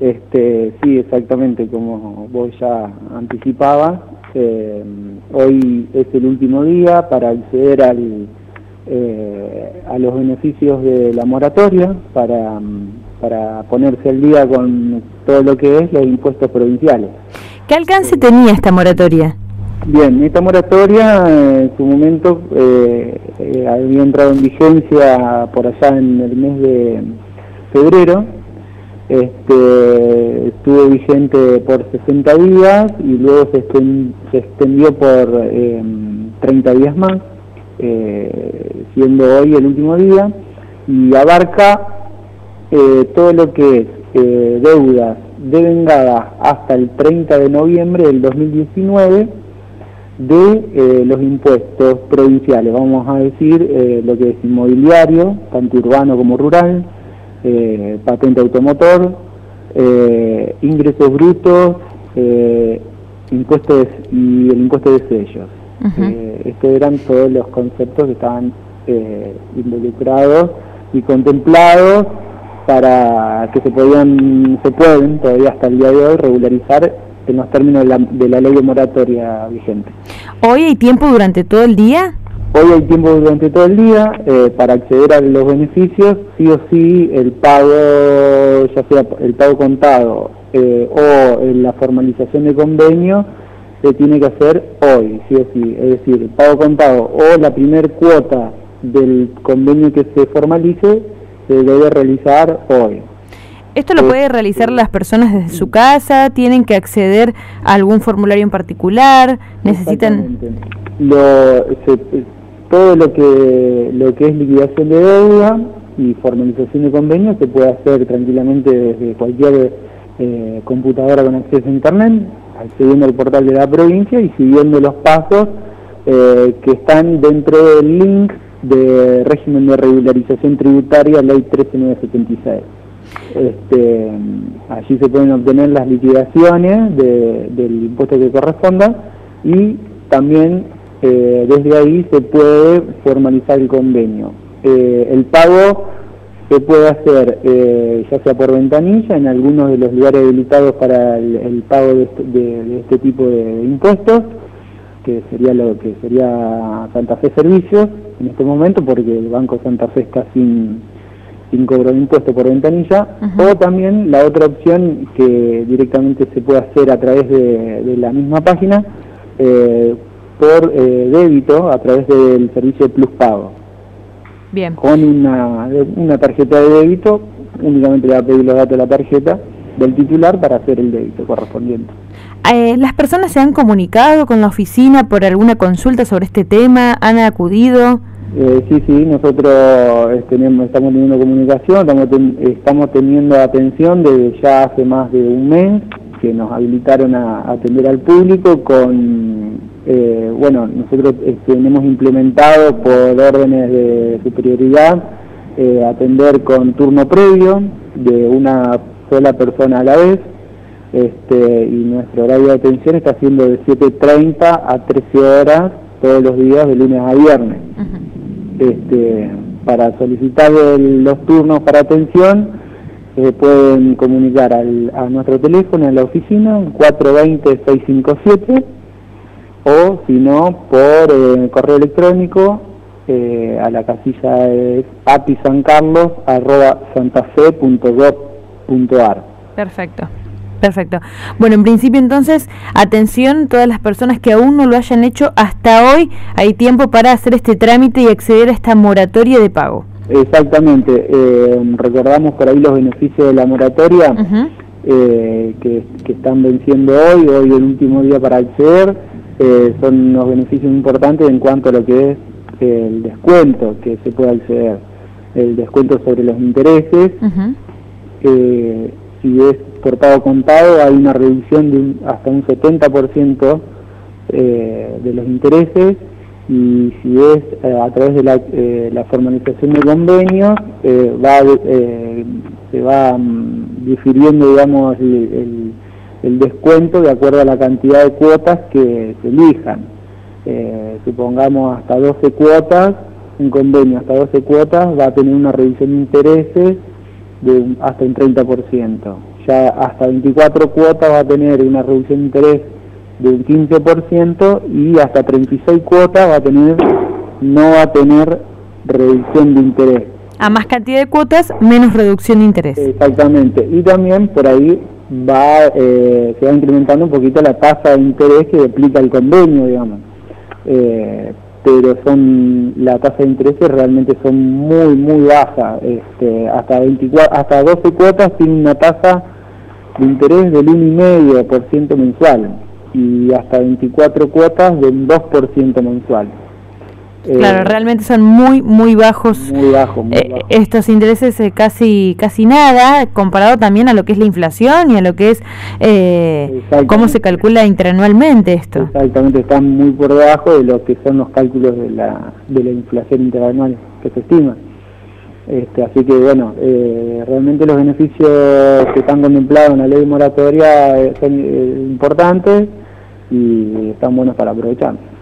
Este, sí, exactamente, como vos ya anticipabas, eh, hoy es el último día para acceder al, eh, a los beneficios de la moratoria, para, para ponerse al día con todo lo que es los impuestos provinciales. ¿Qué alcance tenía esta moratoria? Bien, esta moratoria en su momento eh, eh, había entrado en vigencia por allá en el mes de febrero, este, estuvo vigente por 60 días y luego se, extendió por 30 em, días más, eh, siendo hoy el último día, y abarca todo lo que es deudas devengadas hasta el 30 de noviembre del 2019 de eh, los impuestos provinciales, vamos a decir eh, lo que es inmobiliario, tanto urbano como rural, eh, patente automotor, ingresos brutos, impuestos y el impuesto de sellos. estos eran todos los conceptos que estaban involucrados y contemplados para que se podían, se pueden todavía hasta el día de hoy regularizar en los términos de la, de la ley de moratoria vigente. ¿Hoy hay tiempo durante todo el día? Hoy hay tiempo durante todo el día eh, para acceder a los beneficios, sí o sí el pago, ya sea el pago contado eh, o la formalización de convenio, se tiene que hacer hoy, sí o sí. Es decir, el pago contado o la primer cuota del convenio que se formalice se debe realizar hoy. ¿Esto lo puede realizar las personas desde su casa? ¿Tienen que acceder a algún formulario en particular? ¿Necesitan...? Lo, todo lo que, lo que es liquidación de deuda y formalización de convenios se puede hacer tranquilamente desde cualquier eh, computadora con acceso a Internet, accediendo al portal de la provincia y siguiendo los pasos eh, que están dentro del link de régimen de regularización tributaria, ley 13976. Este, allí se pueden obtener las liquidaciones del impuesto que corresponda y también eh, desde ahí se puede formalizar el convenio. Eh, el pago se puede hacer eh, ya sea por ventanilla en algunos de los lugares habilitados para el, pago este, de este, tipo de impuestos, que sería lo que sería Santa Fe Servicios en este momento, porque el Banco Santa Fe está sin sin cobro de impuesto por ventanilla, o también la otra opción que directamente se puede hacer a través de, la misma página, eh, por eh, débito a través del servicio Plus Pago. Bien. Con una, una tarjeta de débito, únicamente le va a pedir los datos de la tarjeta del titular para hacer el débito correspondiente. Eh, ¿Las personas se han comunicado con la oficina por alguna consulta sobre este tema? ¿Han acudido? Eh, sí, sí, nosotros estamos teniendo comunicación, estamos, teniendo atención desde ya hace más de un mes que nos habilitaron a, atender al público con, eh, bueno, nosotros tenemos este, implementado por órdenes de superioridad eh, atender con turno previo de una sola persona a la vez. Este, y nuestro horario de atención está siendo de 7.30 a 13 horas todos los días de lunes a viernes. Este, para solicitar los turnos para atención eh, pueden comunicar al, a nuestro teléfono en la oficina 420-657 o si no por eh, correo electrónico eh, a la casilla es apisancarlos.santafe.gov.ar Perfecto. Perfecto. Bueno, en principio entonces, atención, todas las personas que aún no lo hayan hecho hasta hoy, hay tiempo para hacer este trámite y acceder a esta moratoria de pago. Exactamente. Eh, recordamos por ahí los beneficios de la moratoria eh, que, están venciendo hoy, hoy el último día para acceder. Eh, son unos beneficios importantes en cuanto a lo que es el descuento que se puede acceder, el descuento sobre los intereses. si es por pago contado hay una reducción de hasta un 70% eh, de los intereses y si es eh, a través de la, eh, formalización de convenios va se va mm, difiriendo digamos el, descuento de acuerdo a la cantidad de cuotas que se elijan supongamos hasta 12 cuotas un convenio hasta 12 cuotas va a tener una reducción de intereses de hasta un 30% ya hasta 24 cuotas va a tener una reducción de interés de un 15% y hasta 36 cuotas va a tener no va a tener reducción de interés. A más cantidad de cuotas, menos reducción de interés. Exactamente. Y también por ahí va eh, se va incrementando un poquito la tasa de interés que aplica el convenio, digamos. Eh, pero son la tasa de interés realmente son muy muy bajas, este, hasta 24, hasta 12 cuotas tiene una tasa de interés del 1,5% mensual y hasta 24 cuotas del 2% mensual. Claro, eh, realmente son muy, muy bajos. Muy bajo, eh, estos intereses eh, casi, casi nada, comparado también a lo que es la inflación y a lo que es cómo se calcula interanualmente esto. Exactamente, están muy por debajo de lo que son los cálculos de la, de la inflación interanual que se estima. Este, así que bueno, realmente los beneficios que están contemplados en la ley de moratoria son importantes y están buenos para aprovechar.